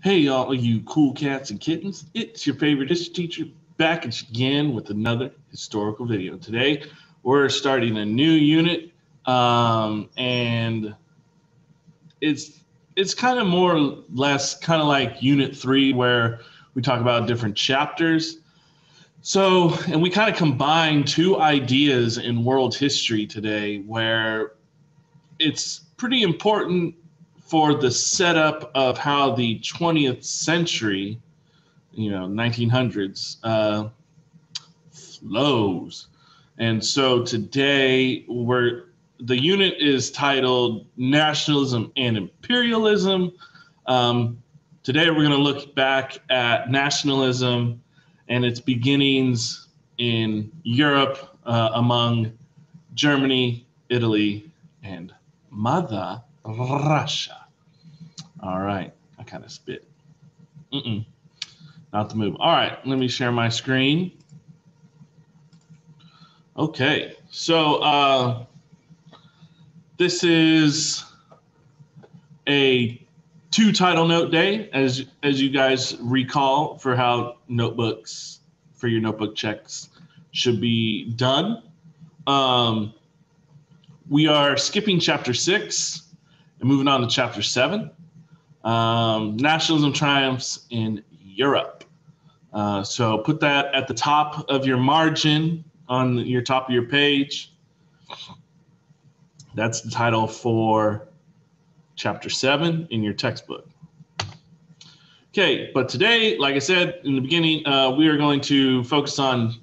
Hey, all you cool cats and kittens. It's your favorite history teacher back again with another historical video. Today, we're starting a new unit, um, and it's it's kind of more or less kind of like unit three, where we talk about different chapters. So, and we kind of combine two ideas in world history today where it's pretty important for the setup of how the 20th century, you know, 1900s, uh, flows. And so today we're the unit is titled Nationalism and Imperialism. Um, today we're going to look back at nationalism and its beginnings in Europe uh, among Germany, Italy, and Mother Russia. All right, I kind of spit. Mm-mm. Not the move. All right, let me share my screen. Okay, so uh, this is a two title note day, as as you guys recall, for how notebooks for your notebook checks should be done. Um, we are skipping chapter six and moving on to chapter seven. Um, nationalism triumphs in Europe. Uh, so put that at the top of your margin on your top of your page. That's the title for chapter seven in your textbook. Okay, but today, like I said in the beginning, uh, we are going to focus on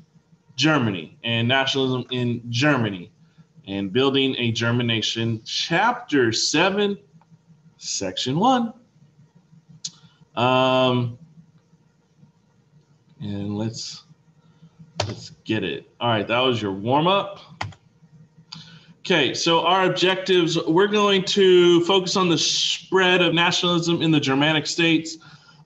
Germany and nationalism in Germany and building a German nation, chapter seven, section one. Um, and let's let's get it. All right, that was your warm up. Okay, so our objectives we're going to focus on the spread of nationalism in the Germanic states,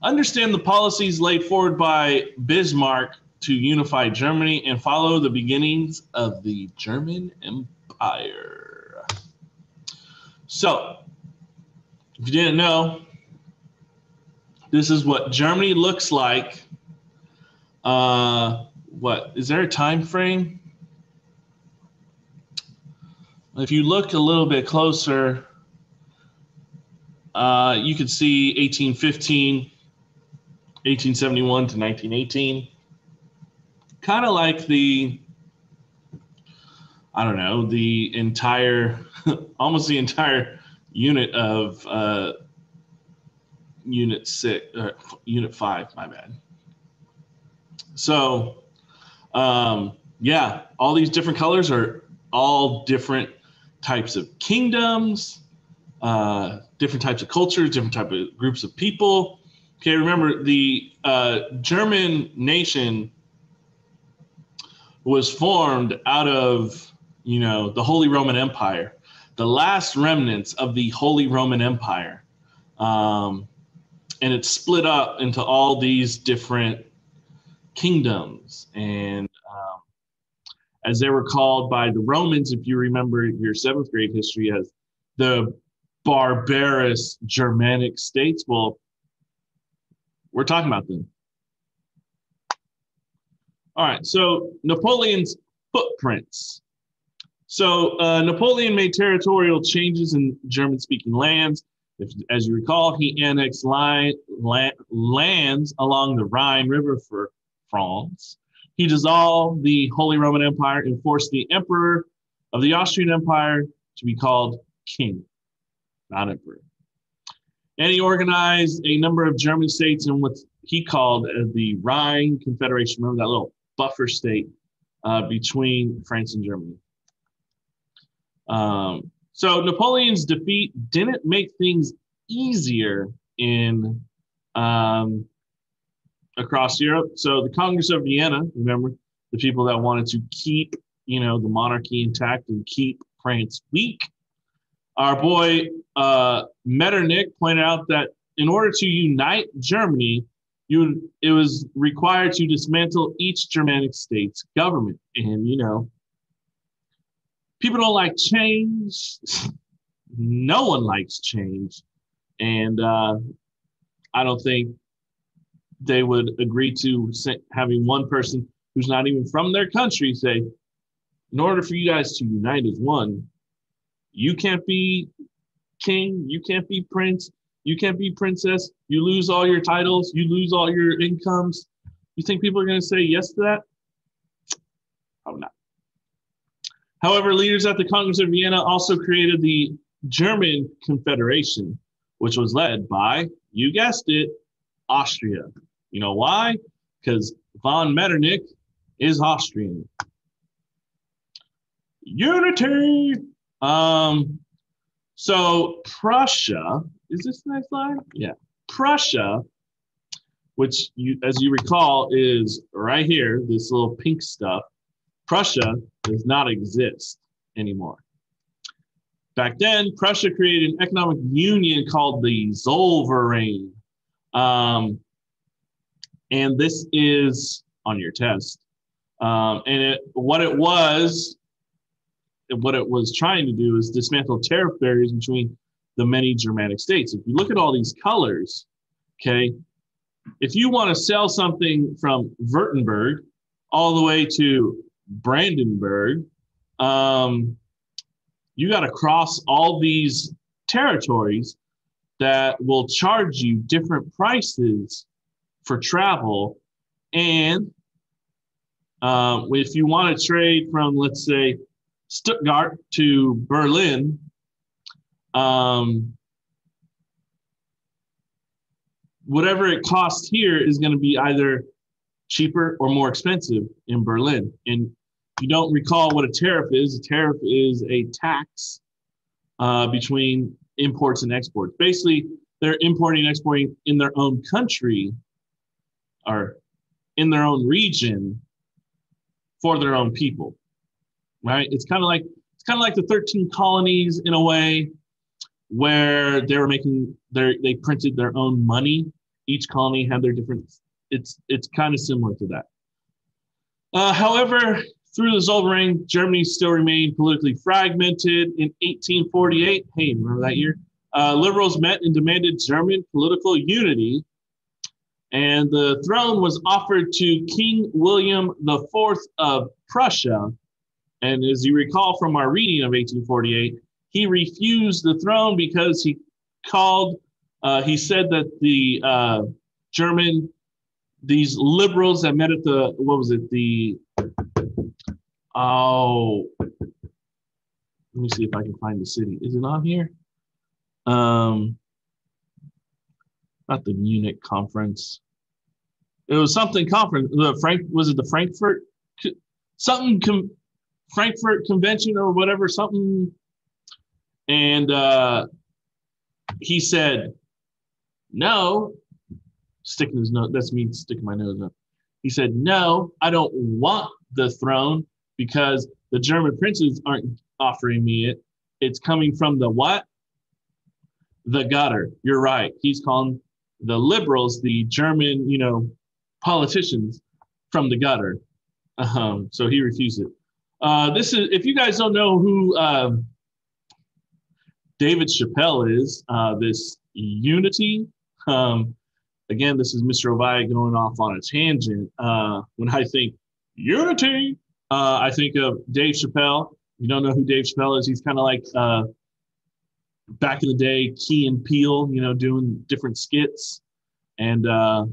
understand the policies laid forward by Bismarck to unify Germany, and follow the beginnings of the German Empire. So, if you didn't know, this is what Germany looks like. Uh, what is there a time frame? If you look a little bit closer, uh, you can see 1815, 1871 to 1918. Kind of like the, I don't know, the entire, almost the entire unit of uh, unit six, uh, unit five, my bad. So, um, yeah, all these different colors are all different types of kingdoms, uh, different types of cultures, different type of groups of people. Okay, remember the uh, German nation was formed out of, you know, the Holy Roman Empire, the last remnants of the Holy Roman Empire. Um, and it's split up into all these different kingdoms. And um, as they were called by the romans if you remember your seventh grade history as the barbarous germanic states well we're talking about them. All right so napoleon's footprints. So uh, napoleon made territorial changes in german speaking lands if, as you recall, he annexed line, land, lands along the Rhine River for France. He dissolved the Holy Roman Empire and forced the emperor of the Austrian Empire to be called king, not emperor. And he organized a number of German states in what he called the Rhine Confederation. Remember that little buffer state uh, between France and Germany. Um, so Napoleon's defeat didn't make things easier in um, across Europe. So the Congress of Vienna, remember the people that wanted to keep, you know, the monarchy intact and keep France weak. Our boy uh, Metternich pointed out that in order to unite Germany, you it was required to dismantle each Germanic state's government, and you know people don't like change. no one likes change. And uh, I don't think they would agree to having one person who's not even from their country say, in order for you guys to unite as one, you can't be king, you can't be prince, you can't be princess, you lose all your titles, you lose all your incomes. You think people are going to say yes to that? Probably not. However, leaders at the Congress of Vienna also created the German Confederation, which was led by, you guessed it, Austria. You know why? Because von Metternich is Austrian. Unity. Um, so Prussia, is this the next slide? Yeah. Prussia, which you, as you recall, is right here, this little pink stuff. Prussia does not exist anymore. Back then, Prussia created an economic union called the Zollverein. Um, and this is on your test. Um, and it, what it was, what it was trying to do is dismantle tariff barriers between the many Germanic states. If you look at all these colors, okay, if you want to sell something from Württemberg all the way to Brandenburg, um, you got to cross all these territories that will charge you different prices for travel. And uh, if you want to trade from, let's say, Stuttgart to Berlin, um, whatever it costs here is going to be either cheaper or more expensive in Berlin. And you don't recall what a tariff is, a tariff is a tax uh, between imports and exports. Basically, they're importing and exporting in their own country or in their own region for their own people. Right? It's kind of like it's kind of like the 13 colonies in a way where they were making their they printed their own money. Each colony had their different it's it's kind of similar to that. Uh, however, through the Zollverein, Germany still remained politically fragmented. In 1848, hey, remember that year? Uh, liberals met and demanded German political unity and the throne was offered to King William IV of Prussia. And as you recall from our reading of 1848, he refused the throne because he called, uh, he said that the uh, German, these liberals that met at the, what was it, the, oh, let me see if I can find the city. Is it on here? Um, not the Munich conference. It was something conference. The Frank was it the Frankfurt something com, Frankfurt convention or whatever something, and uh, he said, "No." Sticking his nose. That's me sticking my nose up. He said, "No, I don't want the throne because the German princes aren't offering me it. It's coming from the what? The gutter. You're right. He's calling the liberals, the German, you know, politicians from the gutter. Um, so he refused it. Uh, this is if you guys don't know who uh, David Chappelle is, uh, this Unity. Um, again, this is Mr. Ovalle going off on a tangent. Uh, when I think Unity, uh, I think of Dave Chappelle. You don't know who Dave Chappelle is, he's kind of like uh, back in the day, Key and Peele, you know, doing different skits. And, uh,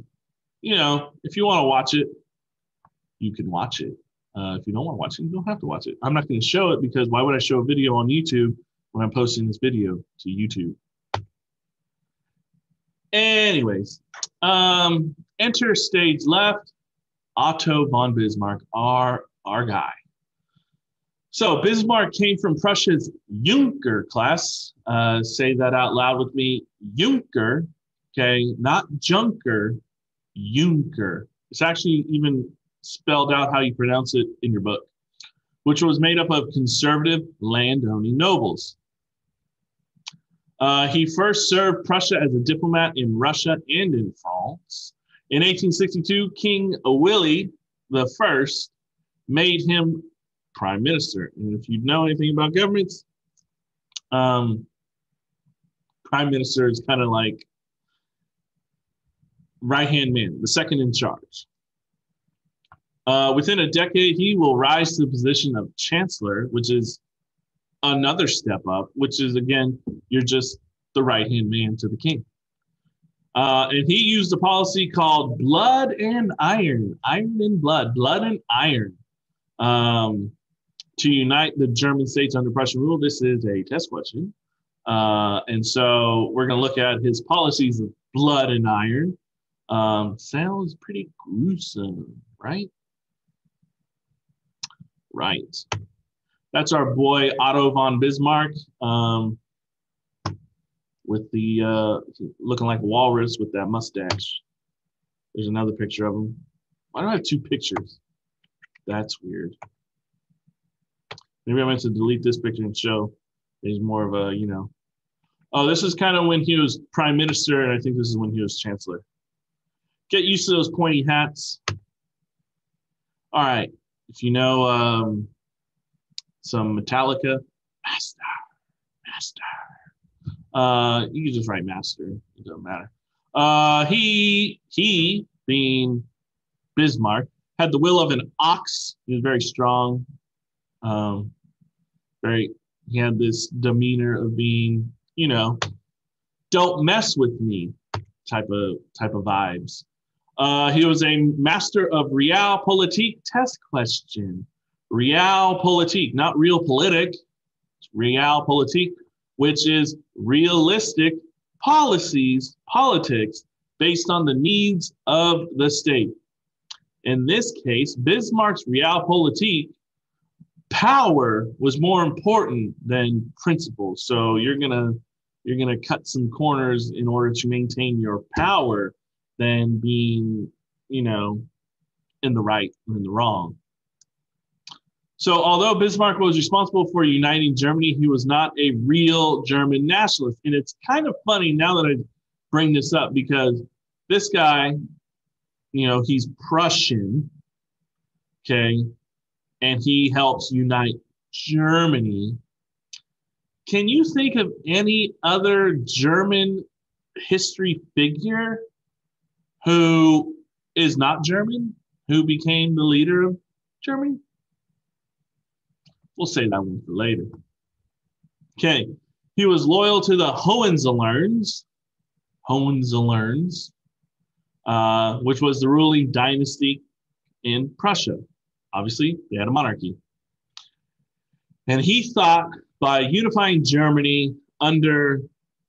you know, if you want to watch it, you can watch it. Uh, if you don't want to watch it, you don't have to watch it. I'm not going to show it because why would I show a video on YouTube when I'm posting this video to YouTube? Anyways, um, enter stage left, Otto von Bismarck, our, our guy. So Bismarck came from Prussia's Junker class. Uh, say that out loud with me. Junker, okay, not Junker, Junker. It's actually even spelled out how you pronounce it in your book, which was made up of conservative landowning nobles. Uh, he first served Prussia as a diplomat in Russia and in France. In 1862, King Willie the First made him prime minister. And if you know anything about governments, um, prime minister is kind of like right hand man, the second in charge. Uh, within a decade, he will rise to the position of chancellor, which is another step up, which is again, you're just the right hand man to the king. Uh, and he used a policy called blood and iron, iron and blood, blood and iron, um, to unite the German states under Prussian rule. This is a test question. Uh, and so we're going to look at his policies of blood and iron. Um, sounds pretty gruesome, right? Right. That's our boy Otto von Bismarck. Um, with the uh, looking like walrus with that mustache. There's another picture of him. Why do I have two pictures? That's weird. Maybe I meant to delete this picture and show he's more of a, you know. Oh, this is kind of when he was prime minister, and I think this is when he was chancellor. Get used to those pointy hats. All right. If you know um, some Metallica, Master, Master. Uh, you can just write master. It doesn't matter. Uh, he he being Bismarck had the will of an ox. He was very strong. Um, very. He had this demeanor of being, you know, don't mess with me type of type of vibes. Uh, he was a master of realpolitik test question. Realpolitik, not real realpolitik. Realpolitik which is realistic policies, politics based on the needs of the state. In this case, Bismarck's realpolitik power was more important than principles. So you're gonna you're gonna cut some corners in order to maintain your power than being, you know, in the right or in the wrong. So, although Bismarck was responsible for uniting Germany, he was not a real German nationalist. And it's kind of funny now that I bring this up because this guy, you know, he's Prussian, okay, and he helps unite Germany. Can you think of any other German history figure who is not German, who became the leader of Germany? We'll say that one for later. Okay. He was loyal to the Hohenzollerns, Hohenzollerns, uh, which was the ruling dynasty in Prussia. Obviously, they had a monarchy. And he thought by unifying Germany under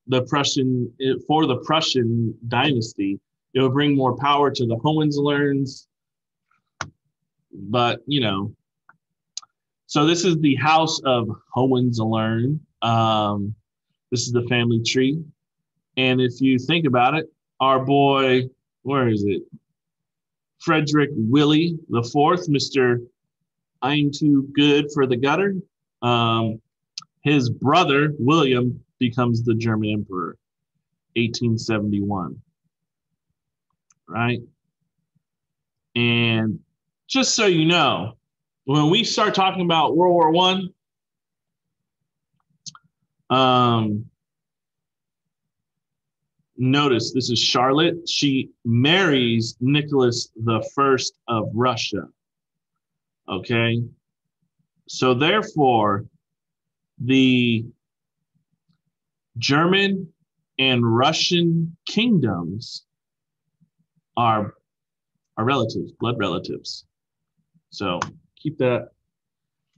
the Prussian, for the Prussian dynasty, it would bring more power to the Hohenzollerns. But, you know, so this is the house of Hohenzollern. Um, this is the family tree. And if you think about it, our boy, where is it? Frederick Willie the Fourth, Mr. I'm too good for the gutter. Um, his brother, William, becomes the German emperor, 1871. Right? And just so you know, when we start talking about World War One, um, notice this is Charlotte. She marries Nicholas the First of Russia. Okay, so therefore, the German and Russian kingdoms are are relatives, blood relatives. So keep that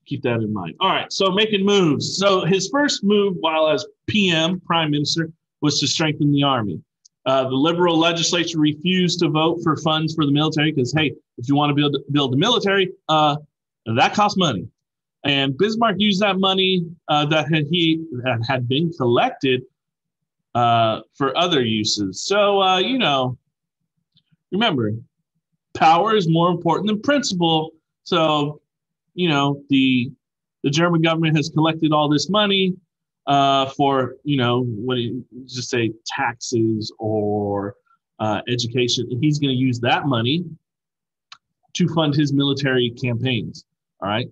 keep that in mind. All right, so making moves. So his first move while as PM, Prime Minister, was to strengthen the army. Uh, the liberal legislature refused to vote for funds for the military because, hey, if you want to build build the military, uh, that costs money. And Bismarck used that money uh, that had, he that had been collected uh, for other uses. So uh, you know, remember, power is more important than principle. So, you know, the the German government has collected all this money uh, for, you know, what you just say taxes or uh, education. He's going to use that money to fund his military campaigns. All right.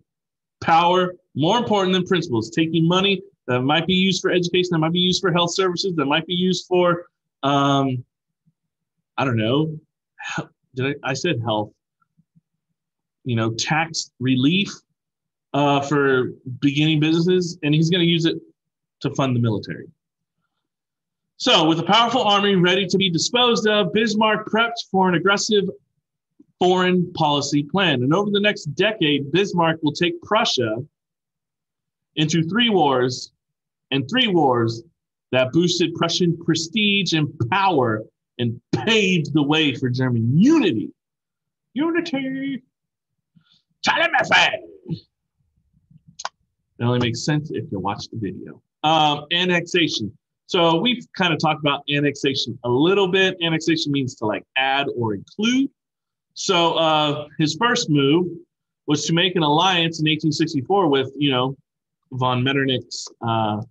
Power, more important than principles, taking money that might be used for education, that might be used for health services, that might be used for um, I don't know. Did I, I said health? You know, tax relief uh, for beginning businesses, and he's going to use it to fund the military. So, with a powerful army ready to be disposed of, Bismarck prepped for an aggressive foreign policy plan. And over the next decade, Bismarck will take Prussia into three wars and three wars that boosted Prussian prestige and power and paved the way for German unity. Unity. It only makes sense if you watch the video. Um, annexation. So we've kind of talked about annexation a little bit. Annexation means to like add or include. So uh, his first move was to make an alliance in 1864 with, you know, von Metternich's uh,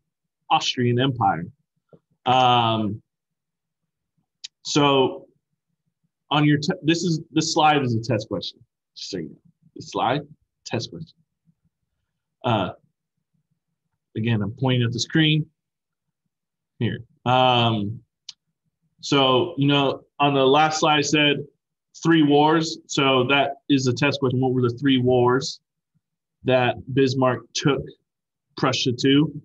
Austrian Empire. Um, so on your, te- this is, this slide is a test question. Just so you know, this slide, test question. Uh, again, I'm pointing at the screen here. Um, so, you know, on the last slide I said three wars. So that is a test question. What were the three wars that Bismarck took Prussia to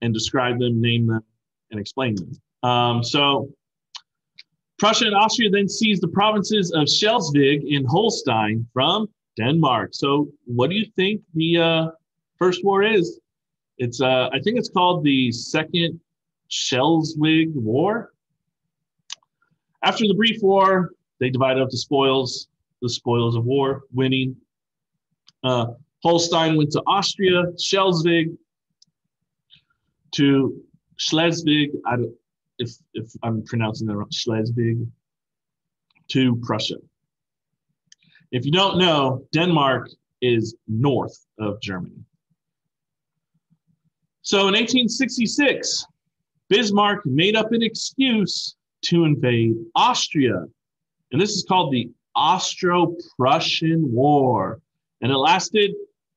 and describe them, name them, and explain them? Um, so Prussia and Austria then seized the provinces of Schleswig and Holstein from Denmark. So what do you think the uh, first war is? It's uh, I think it's called the Second Schleswig War. After the brief war, they divided up the spoils, the spoils of war, winning. Uh, Holstein went to Austria, Schleswig to Schleswig. I don't, if if I'm pronouncing that wrong, Schleswig to Prussia. If you don't know, Denmark is north of Germany. So in 1866, Bismarck made up an excuse to invade Austria. And this is called the Austro Prussian War. And it lasted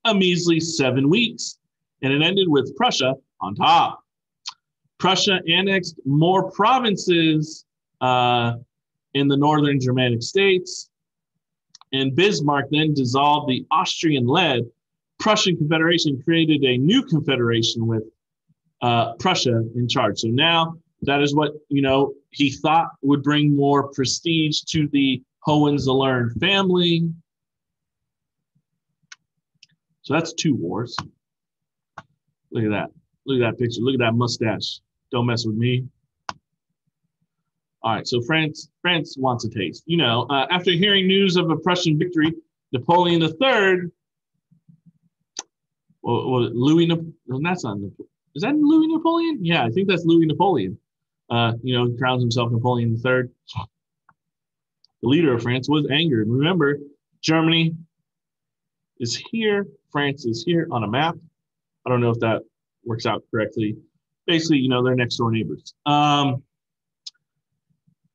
a measly seven weeks. And it ended with Prussia on top. Prussia annexed more provinces uh, in the northern Germanic states. And Bismarck then dissolved the Austrian led Prussian Confederation, created a new confederation with uh, Prussia in charge. So now that is what you know he thought would bring more prestige to the Hohenzollern family. So that's two wars. Look at that. Look at that picture. Look at that mustache. Don't mess with me. All right, so France France wants a taste. You know, uh, after hearing news of a Prussian victory, Napoleon III, well, Louis, well, that's not Napoleon. Is that Louis Napoleon? Yeah, I think that's Louis Napoleon. Uh, you know, crowns himself Napoleon III. The leader of France was angered. Remember, Germany is here, France is here on a map. I don't know if that works out correctly. Basically, you know, they're next door neighbors. Um,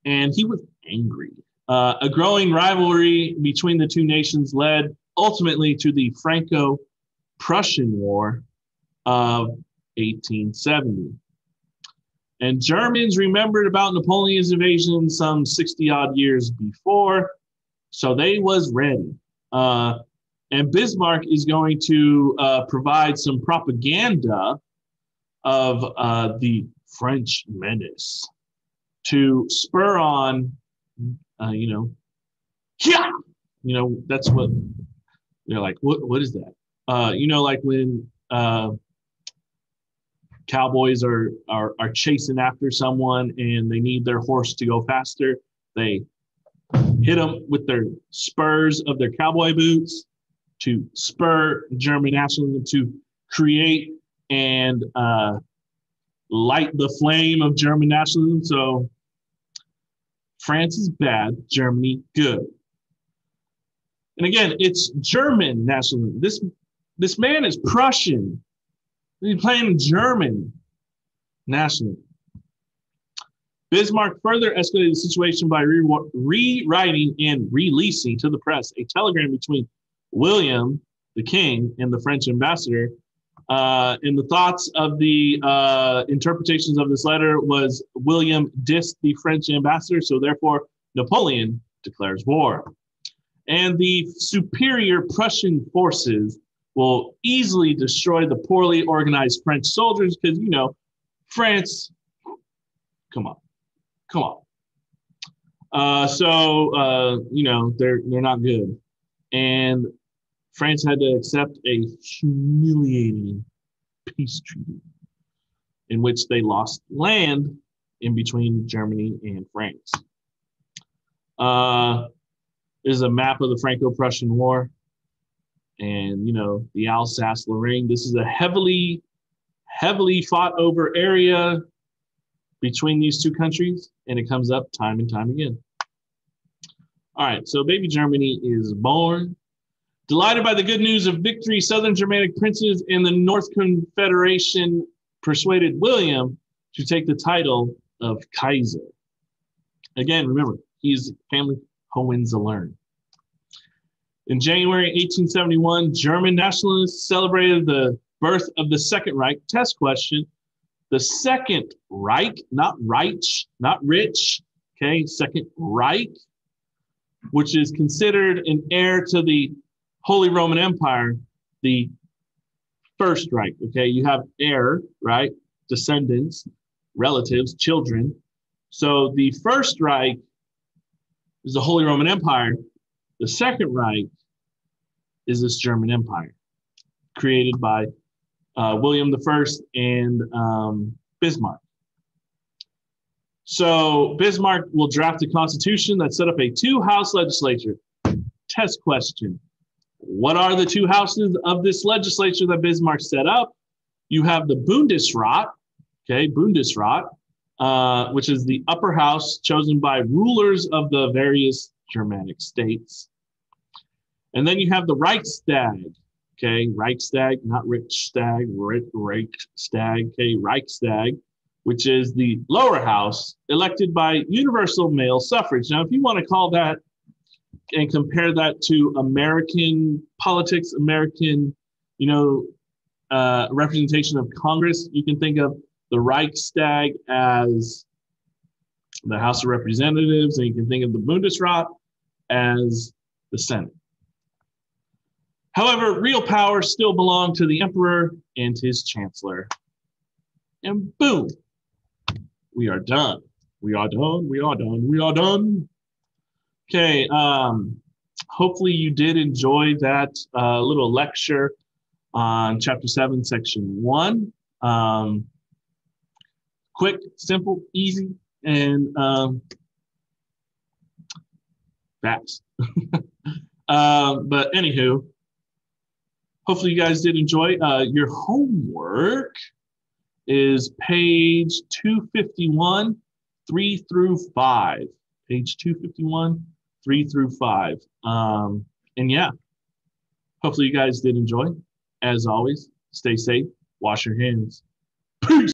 and he was angry. Uh, a growing rivalry between the two nations led ultimately to the Franco Prussian War of 1870. And Germans remembered about Napoleon's invasion some 60 odd years before, so they was ready. Uh, and Bismarck is going to uh, provide some propaganda of uh, the French menace to spur on, uh, you know, yeah, you know, that's what they're like. What what is that? Uh, you know, like when uh, cowboys are, are are chasing after someone and they need their horse to go faster, they hit them with their spurs of their cowboy boots to spur German nationalism to create and uh, light the flame of German nationalism. So France is bad, Germany good. And again, it's German nationalism. This this man is Prussian. He's playing German nationally. Bismarck further escalated the situation by re- rewriting and releasing to the press a telegram between William, the king, and the French ambassador. Uh, and the thoughts of the uh, interpretations of this letter was William dissed the French ambassador, so therefore Napoleon declares war. And the superior Prussian forces will easily destroy the poorly organized French soldiers because, you know, France, come on, come on. Uh, so, uh, you know, they're, they're not good. And France had to accept a humiliating peace treaty in which they lost land in between Germany and France. Uh, is a map of the Franco-Prussian War, and you know the Alsace-Lorraine. This is a heavily, heavily fought over area between these two countries, and it comes up time and time again. All right, so baby Germany is born. Delighted by the good news of victory, Southern Germanic princes and the North Confederation persuaded William to take the title of Kaiser. Again, remember, he's family Hohenzollern. In January 1871, German nationalists celebrated the birth of the Second Reich. Test question. The Second Reich, not Reich, not rich, okay, Second Reich, which is considered an heir to the Holy Roman Empire, the First Reich. Okay, you have heir, right? Descendants, relatives, children. So the First Reich is the Holy Roman Empire. The Second Reich is this German Empire created by uh, William I and um, Bismarck. So Bismarck will draft a constitution that set up a two-house legislature. Test question. What are the two houses of this legislature that Bismarck set up? You have the Bundesrat, okay, Bundesrat, uh, which is the upper house chosen by rulers of the various Germanic states. And then you have the Reichstag, okay, Reichstag, not Reichstag, Reichstag, okay, Reichstag, which is the lower house elected by universal male suffrage. Now, if you want to call that and compare that to American politics, American, you know, uh, representation of Congress, you can think of the Reichstag as the House of Representatives, and you can think of the Bundesrat as the Senate. However, real power still belonged to the emperor and his chancellor. And boom, we are done. We are done. We are done. We are done. Okay. Um, hopefully, you did enjoy that uh, little lecture on chapter seven, section one. Um, quick, simple, easy, and um, fast. uh, but anywho, hopefully you guys did enjoy. Uh, your homework is page 251, 3 through 5. Page 251, 3 through 5. Um, and yeah, hopefully you guys did enjoy. As always, stay safe, wash your hands. Peace.